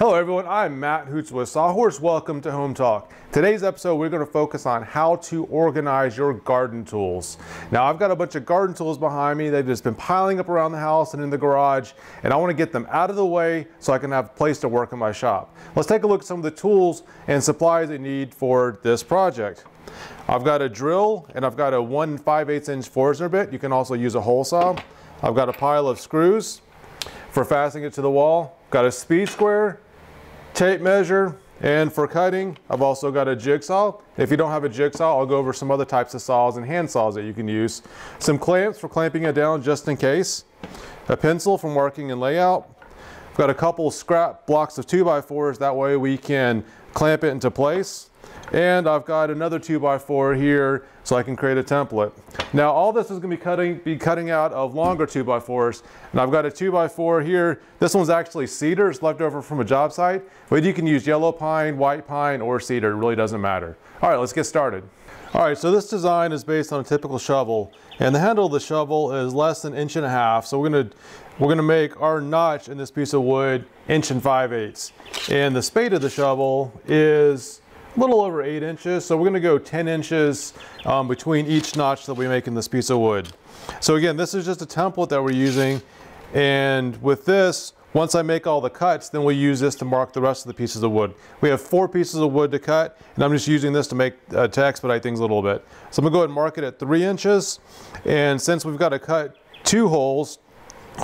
Hello everyone, I'm Matt Hoots with Sawhorse. Welcome to Home Talk. Today's episode we're going to focus on how to organize your garden tools. Now I've got a bunch of garden tools behind me. They've just been piling up around the house and in the garage and I want to get them out of the way so I can have a place to work in my shop. Let's take a look at some of the tools and supplies I need for this project. I've got a drill and I've got a 1 5 8 inch Forstner bit. You can also use a hole saw. I've got a pile of screws for fastening it to the wall. Got a speed square, tape measure, and for cutting, I've also got a jigsaw. If you don't have a jigsaw, I'll go over some other types of saws and hand saws that you can use. Some clamps for clamping it down just in case. A pencil for marking and layout. I've got a couple scrap blocks of 2x4s, that way we can clamp it into place. And I've got another 2x4 here so I can create a template. Now all this is going to be cutting, be cutting out of longer 2x4s. And I've got a 2x4 here. This one's actually cedar. It's left over from a job site. But you can use yellow pine, white pine, or cedar. It really doesn't matter. All right, let's get started. All right, so this design is based on a typical shovel. And the handle of the shovel is less than an inch and a half. So we're going to we're going to make our notch in this piece of wood inch and 5 eighths. And the spade of the shovel is a little over eight inches. So we're gonna go 10 inches um, between each notch that we make in this piece of wood. So again, this is just a template that we're using. And with this, once I make all the cuts, then we'll use this to mark the rest of the pieces of wood. We have four pieces of wood to cut, and I'm just using this to make uh, to expedite things a little bit. So I'm gonna go ahead and mark it at three inches. And since we've got to cut two holes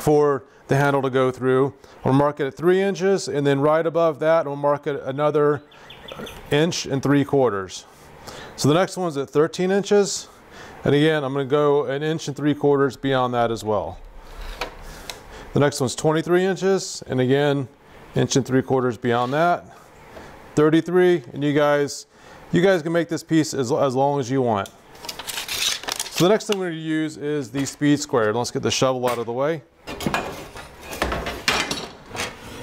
for the handle to go through, we'll mark it at three inches, and then right above that, we'll mark it another inch and three quarters. So the next one's at 13 inches. And again, I'm gonna go an inch and three quarters beyond that as well. The next one's 23 inches. And again, inch and three quarters beyond that. 33, and you guys, you guys can make this piece as, as long as you want. So the next thing we're gonna use is the speed square. Let's get the shovel out of the way.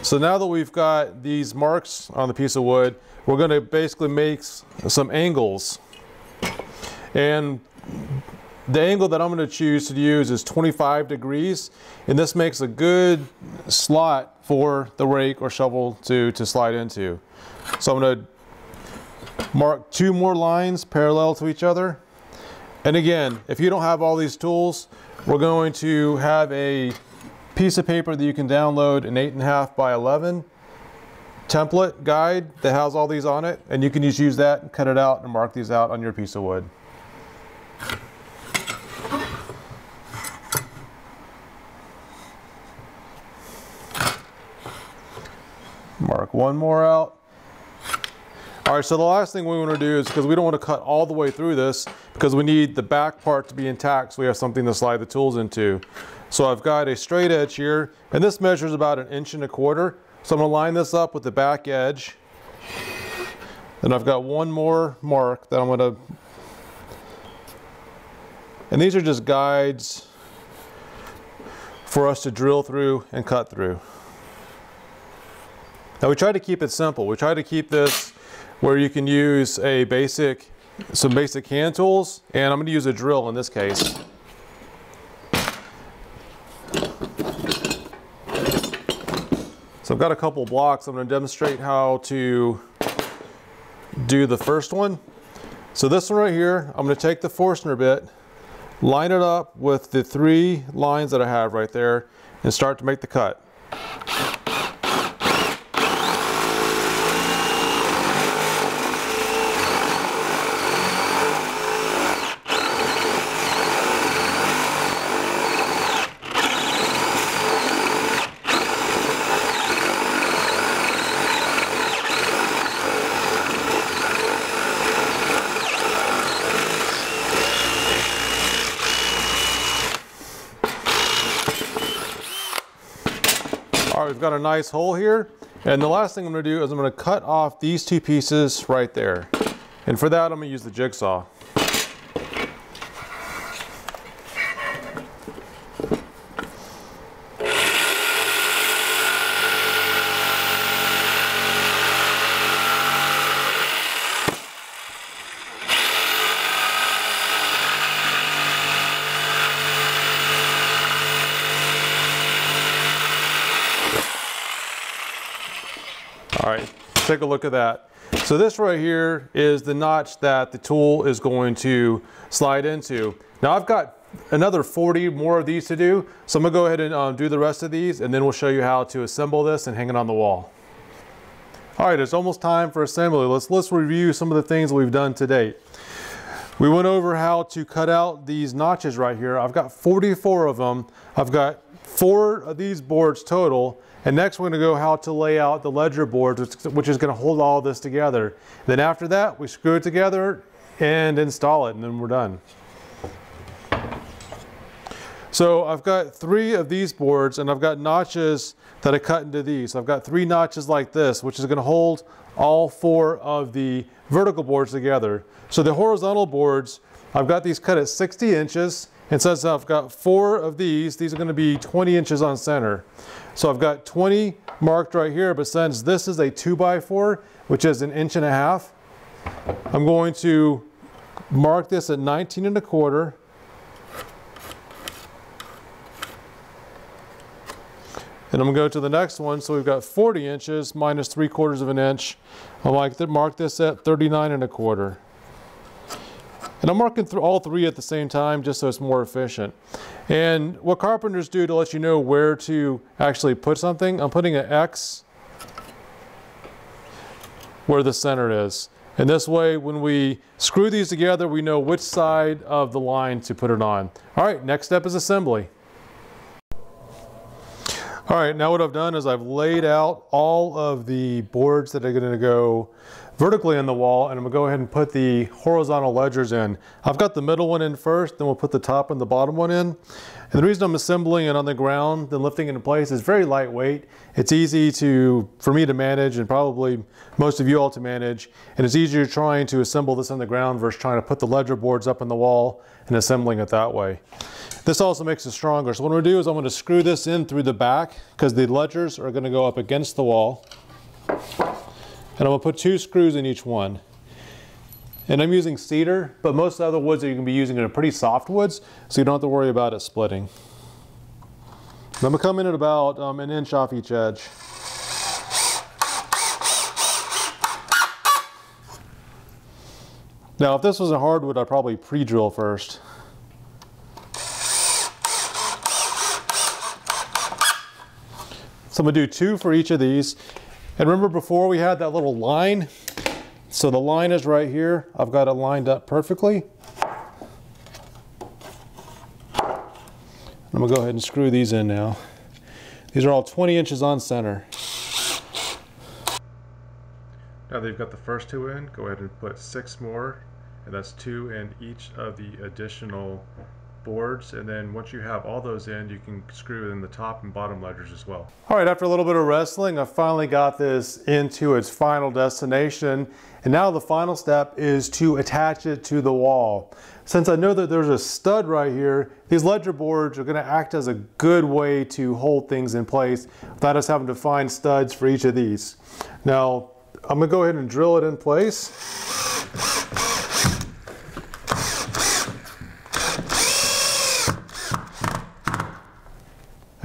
So now that we've got these marks on the piece of wood, we're going to basically make some angles. And the angle that I'm going to choose to use is 25 degrees. And this makes a good slot for the rake or shovel to, to slide into. So I'm going to mark two more lines parallel to each other. And again, if you don't have all these tools, we're going to have a piece of paper that you can download an 8.5 by 11 template guide that has all these on it and you can just use that and cut it out and mark these out on your piece of wood. Mark one more out. All right, so the last thing we want to do is because we don't want to cut all the way through this because we need the back part to be intact so we have something to slide the tools into. So I've got a straight edge here and this measures about an inch and a quarter. So I'm going to line this up with the back edge. Then I've got one more mark that I'm going to, and these are just guides for us to drill through and cut through. Now we try to keep it simple. We try to keep this where you can use a basic, some basic hand tools, and I'm going to use a drill in this case. So I've got a couple blocks. I'm going to demonstrate how to do the first one. So this one right here, I'm going to take the Forstner bit, line it up with the three lines that I have right there, and start to make the cut. We've got a nice hole here. And the last thing I'm gonna do is I'm gonna cut off these two pieces right there. And for that, I'm gonna use the jigsaw. Take a look at that. So this right here is the notch that the tool is going to slide into. Now I've got another 40 more of these to do. So I'm gonna go ahead and um, do the rest of these and then we'll show you how to assemble this and hang it on the wall. All right, it's almost time for assembly. Let's, let's review some of the things we've done to date. We went over how to cut out these notches right here. I've got 44 of them. I've got four of these boards total. And next we're gonna go how to lay out the ledger boards, which is gonna hold all this together. Then after that, we screw it together and install it, and then we're done. So I've got three of these boards and I've got notches that I cut into these. So I've got three notches like this, which is gonna hold all four of the vertical boards together. So the horizontal boards, I've got these cut at 60 inches and since I've got four of these, these are gonna be 20 inches on center. So I've got 20 marked right here, but since this is a two by four, which is an inch and a half, I'm going to mark this at 19 and a quarter And I'm gonna go to the next one. So we've got 40 inches minus three quarters of an inch. I'm like to mark this at 39 and a quarter. And I'm marking through all three at the same time just so it's more efficient. And what carpenters do to let you know where to actually put something, I'm putting an X where the center is. And this way, when we screw these together, we know which side of the line to put it on. All right, next step is assembly. All right, now what I've done is I've laid out all of the boards that are gonna go vertically in the wall and I'm gonna go ahead and put the horizontal ledgers in. I've got the middle one in first, then we'll put the top and the bottom one in. And the reason I'm assembling it on the ground and lifting it in place is very lightweight. It's easy to, for me to manage and probably most of you all to manage. And it's easier trying to assemble this on the ground versus trying to put the ledger boards up in the wall and assembling it that way. This also makes it stronger. So what I'm gonna do is I'm gonna screw this in through the back because the ledgers are gonna go up against the wall. And I'm gonna put two screws in each one. And I'm using cedar, but most other woods that you can be using are pretty soft woods, so you don't have to worry about it splitting. I'm gonna come in at about um, an inch off each edge. Now, if this was a hardwood, I'd probably pre-drill first. So I'm gonna do two for each of these. And remember before we had that little line? So the line is right here. I've got it lined up perfectly. I'm gonna go ahead and screw these in now. These are all 20 inches on center. Now that you've got the first two in, go ahead and put six more, and that's two in each of the additional boards and then once you have all those in you can screw in the top and bottom ledgers as well. All right after a little bit of wrestling I finally got this into its final destination and now the final step is to attach it to the wall. Since I know that there's a stud right here these ledger boards are going to act as a good way to hold things in place without us having to find studs for each of these. Now I'm going to go ahead and drill it in place.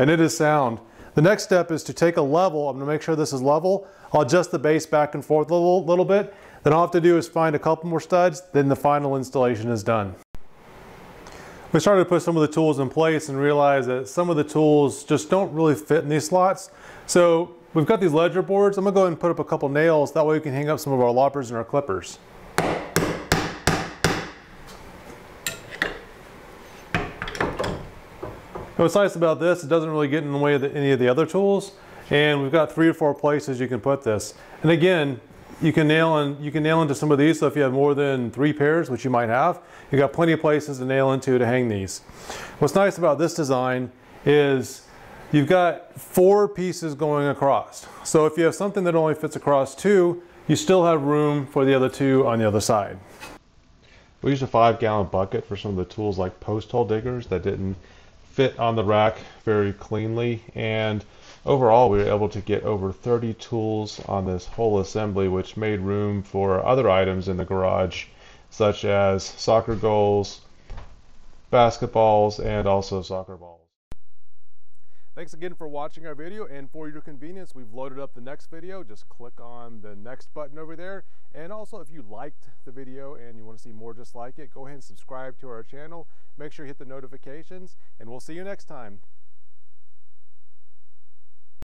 And it is sound. The next step is to take a level, I'm gonna make sure this is level, I'll adjust the base back and forth a little, little bit, then all I have to do is find a couple more studs, then the final installation is done. We started to put some of the tools in place and realized that some of the tools just don't really fit in these slots. So we've got these ledger boards, I'm gonna go ahead and put up a couple nails, that way we can hang up some of our loppers and our clippers. What's nice about this, it doesn't really get in the way of the, any of the other tools. And we've got three or four places you can put this. And again, you can nail in, you can nail into some of these. So if you have more than three pairs, which you might have, you've got plenty of places to nail into to hang these. What's nice about this design is you've got four pieces going across. So if you have something that only fits across two, you still have room for the other two on the other side. We used a five gallon bucket for some of the tools like post hole diggers that didn't fit on the rack very cleanly and overall we were able to get over 30 tools on this whole assembly which made room for other items in the garage such as soccer goals, basketballs, and also soccer balls. Thanks again for watching our video and for your convenience, we've loaded up the next video. Just click on the next button over there. And also if you liked the video and you want to see more just like it, go ahead and subscribe to our channel. Make sure you hit the notifications and we'll see you next time.